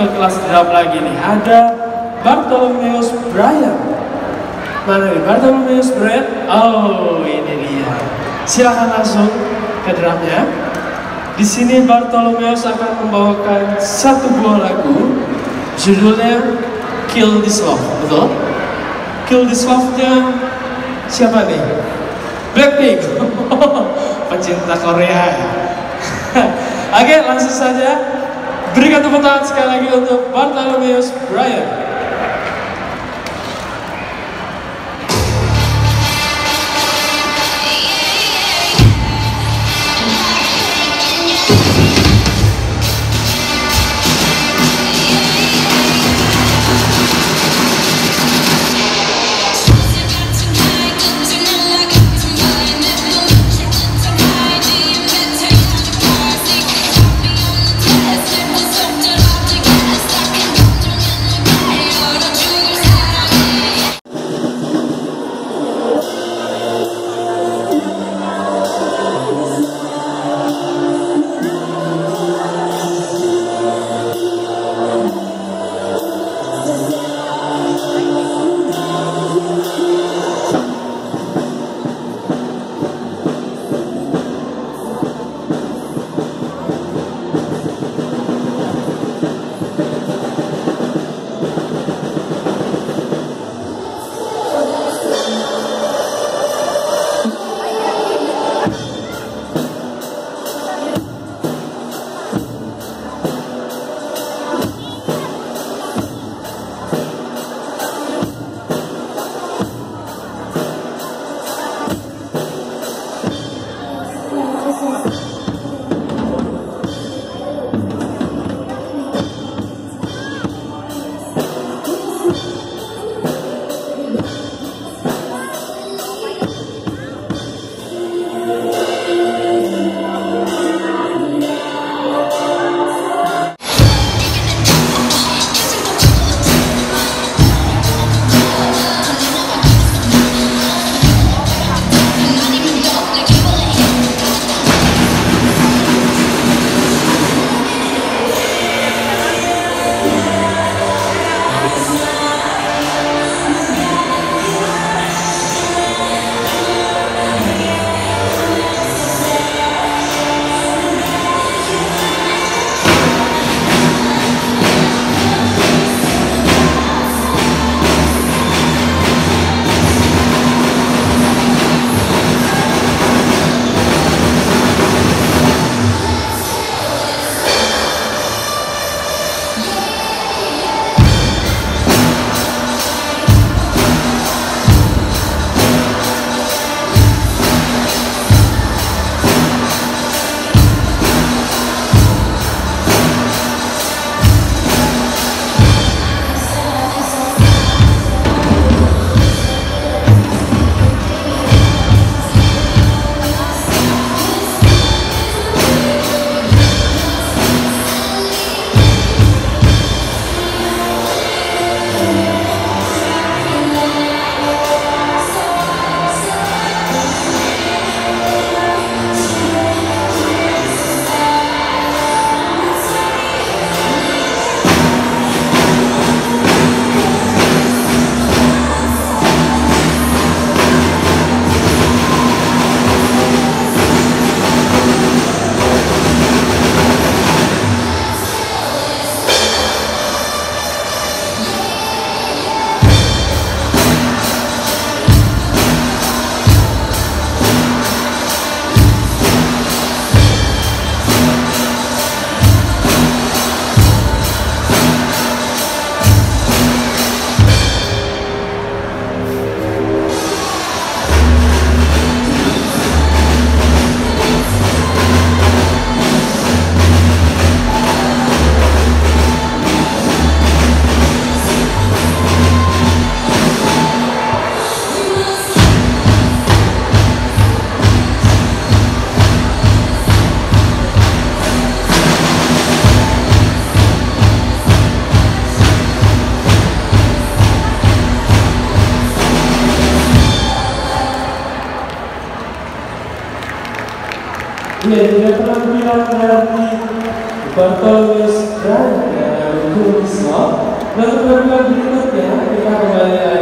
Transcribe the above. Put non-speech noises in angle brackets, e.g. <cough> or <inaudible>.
ke kelas drum lagi nih. Ada Bartholomeus Brian. Mana nih Bartholomeus Brian? Oh ini dia. Silahkan langsung ke drumnya. Di sini Bartholomeus akan membawakan satu buah lagu judulnya Kill This Love, betul? Kill This Love-nya siapa nih? Blackpink. <laughs> Pecinta Korea ya. <laughs> Oke, langsung saja berikan tepuk tangan sekali lagi untuk Bartholomeus Brian. Ya, juga penampilan dari Bartolomeu Islam Dan teman-teman berikutnya kita kembali lagi